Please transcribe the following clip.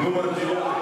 Número numa